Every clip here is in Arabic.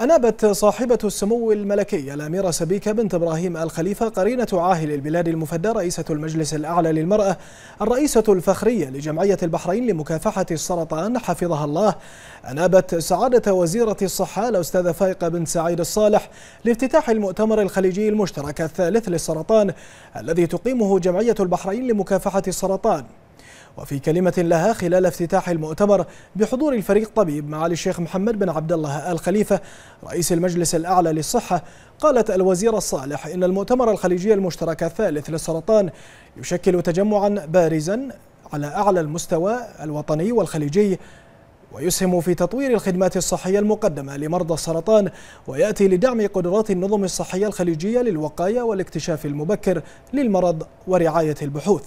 أنابت صاحبة السمو الملكي الأميرة سبيكة بنت إبراهيم الخليفة قرينة عاهل البلاد المفدى رئيسة المجلس الأعلى للمرأة الرئيسة الفخرية لجمعية البحرين لمكافحة السرطان حفظها الله. أنابت سعادة وزيرة الصحة الأستاذة فايقة بن سعيد الصالح لافتتاح المؤتمر الخليجي المشترك الثالث للسرطان الذي تقيمه جمعية البحرين لمكافحة السرطان. وفي كلمة لها خلال افتتاح المؤتمر بحضور الفريق طبيب معالي الشيخ محمد بن عبد الله الخليفة رئيس المجلس الأعلى للصحة قالت الوزيرة الصالح إن المؤتمر الخليجي المشترك الثالث للسرطان يشكل تجمعا بارزا على أعلى المستوى الوطني والخليجي ويسهم في تطوير الخدمات الصحية المقدمة لمرضى السرطان ويأتي لدعم قدرات النظم الصحية الخليجية للوقاية والاكتشاف المبكر للمرض ورعاية البحوث.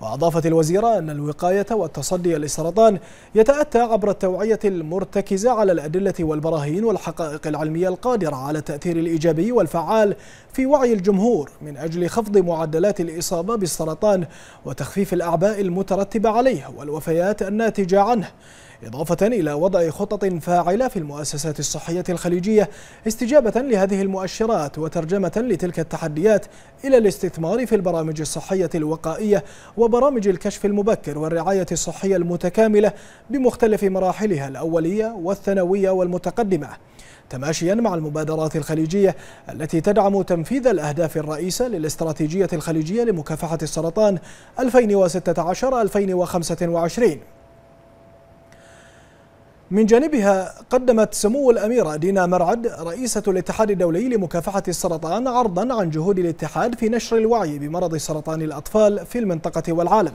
وأضافت الوزيرة أن الوقاية والتصدي للسرطان يتأتى عبر التوعية المرتكزة على الأدلة والبراهين والحقائق العلمية القادرة على التأثير الإيجابي والفعال في وعي الجمهور من أجل خفض معدلات الإصابة بالسرطان وتخفيف الأعباء المترتبة عليه والوفيات الناتجة عنه. إضافة إلى وضع خطط فاعلة في المؤسسات الصحية الخليجية استجابة لهذه المؤشرات وترجمة لتلك التحديات إلى الاستثمار في البرامج الصحية الوقائية وبرامج الكشف المبكر والرعاية الصحية المتكاملة بمختلف مراحلها الأولية والثانوية والمتقدمة. تماشيا مع المبادرات الخليجية التي تدعم تنفيذ الأهداف الرئيسة للاستراتيجية الخليجية لمكافحة السرطان 2016-2025 من جانبها قدمت سمو الأميرة دينا مرعد رئيسة الاتحاد الدولي لمكافحة السرطان عرضا عن جهود الاتحاد في نشر الوعي بمرض سرطان الأطفال في المنطقة والعالم.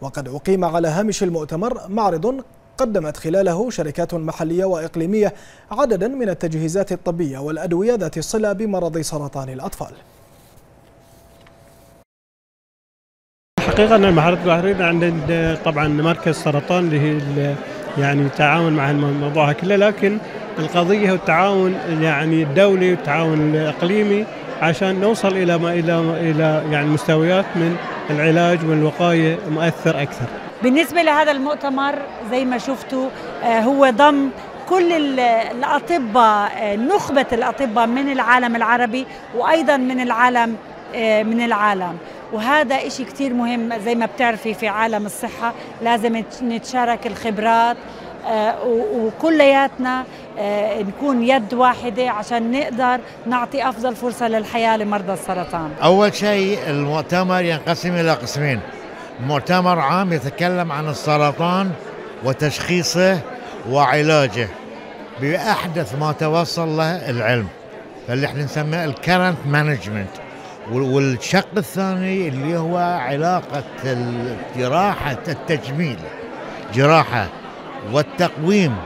وقد أقيم على هامش المؤتمر معرض قدمت خلاله شركات محلية وإقليمية عددا من التجهيزات الطبية والأدوية ذات الصلة بمرض سرطان الأطفال. حقيقة أن المعرض البحرين عند طبعا مركز سرطان اللي هي يعني تعاون مع الموضوع كله لكن القضية هو التعاون يعني الدولي والتعاون الإقليمي عشان نوصل إلى ما إلى إلى يعني مستويات من العلاج والوقايه مؤثر أكثر. بالنسبة لهذا المؤتمر زي ما شفتوا آه، هو ضم كل الأطباء آه، نخبة الأطباء من العالم العربي وأيضا من العالم آه، من العالم وهذا إشي كتير مهم زي ما بتعرفي في عالم الصحة لازم نتشارك الخبرات آه، وكلياتنا آه، نكون يد واحدة عشان نقدر نعطي أفضل فرصة للحياة لمرضى السرطان. أول شيء المؤتمر ينقسم إلى قسمين. مؤتمر عام يتكلم عن السرطان وتشخيصه وعلاجه بأحدث ما توصل له العلم فاللي إحنا نسميه الكرنت مانجمنت والشق الثاني اللي هو علاقة جراحة التجميل جراحة والتقويم.